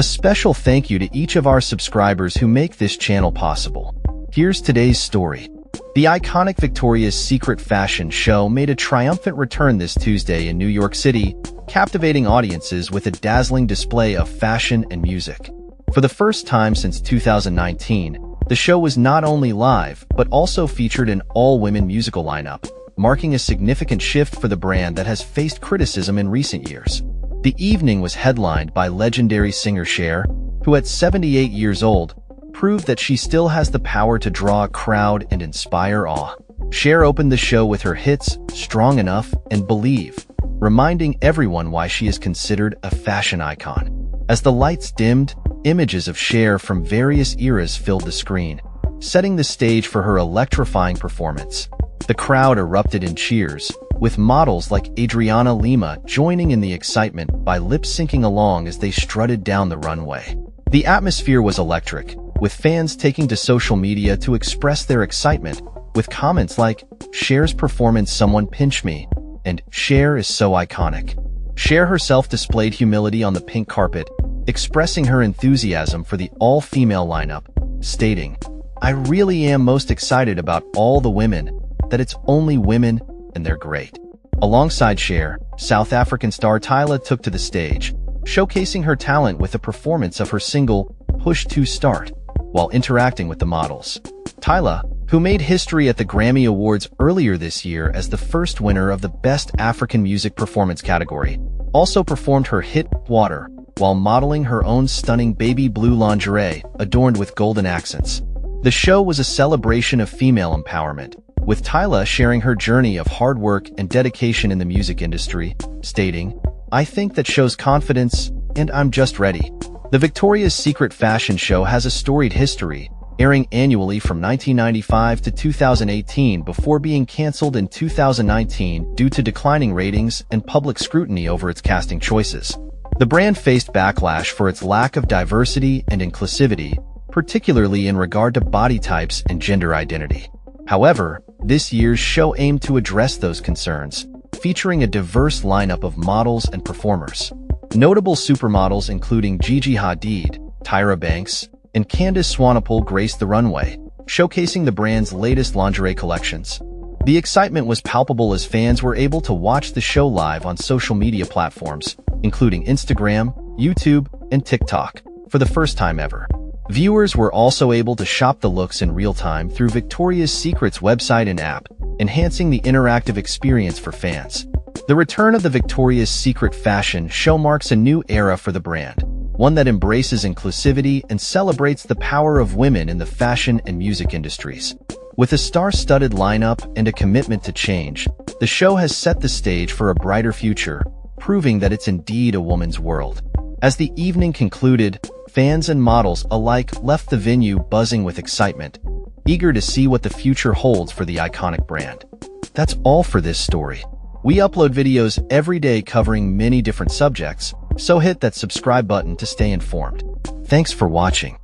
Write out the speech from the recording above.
A special thank you to each of our subscribers who make this channel possible. Here's today's story. The iconic Victoria's Secret fashion show made a triumphant return this Tuesday in New York City, captivating audiences with a dazzling display of fashion and music. For the first time since 2019, the show was not only live, but also featured an all-women musical lineup, marking a significant shift for the brand that has faced criticism in recent years. The evening was headlined by legendary singer Cher, who at 78 years old, proved that she still has the power to draw a crowd and inspire awe. Cher opened the show with her hits Strong Enough and Believe, reminding everyone why she is considered a fashion icon. As the lights dimmed, images of Cher from various eras filled the screen, setting the stage for her electrifying performance. The crowd erupted in cheers, with models like Adriana Lima joining in the excitement by lip-syncing along as they strutted down the runway. The atmosphere was electric, with fans taking to social media to express their excitement, with comments like, Cher's performance someone pinch me, and Cher is so iconic. Cher herself displayed humility on the pink carpet, expressing her enthusiasm for the all-female lineup, stating, I really am most excited about all the women, that it's only women and they're great. Alongside Cher, South African star Tyla took to the stage, showcasing her talent with a performance of her single, Push to Start, while interacting with the models. Tyla, who made history at the Grammy Awards earlier this year as the first winner of the Best African Music Performance category, also performed her hit, Water, while modeling her own stunning baby blue lingerie adorned with golden accents. The show was a celebration of female empowerment, with Tyla sharing her journey of hard work and dedication in the music industry, stating, I think that shows confidence, and I'm just ready. The Victoria's Secret fashion show has a storied history, airing annually from 1995 to 2018 before being canceled in 2019 due to declining ratings and public scrutiny over its casting choices. The brand faced backlash for its lack of diversity and inclusivity, particularly in regard to body types and gender identity. However, this year's show aimed to address those concerns, featuring a diverse lineup of models and performers. Notable supermodels including Gigi Hadid, Tyra Banks, and Candice Swanepoel graced the runway, showcasing the brand's latest lingerie collections. The excitement was palpable as fans were able to watch the show live on social media platforms, including Instagram, YouTube, and TikTok, for the first time ever. Viewers were also able to shop the looks in real time through Victoria's Secret's website and app, enhancing the interactive experience for fans. The return of the Victoria's Secret fashion show marks a new era for the brand, one that embraces inclusivity and celebrates the power of women in the fashion and music industries. With a star-studded lineup and a commitment to change, the show has set the stage for a brighter future, proving that it's indeed a woman's world. As the evening concluded, Fans and models alike left the venue buzzing with excitement, eager to see what the future holds for the iconic brand. That's all for this story. We upload videos every day covering many different subjects, so hit that subscribe button to stay informed. Thanks for watching.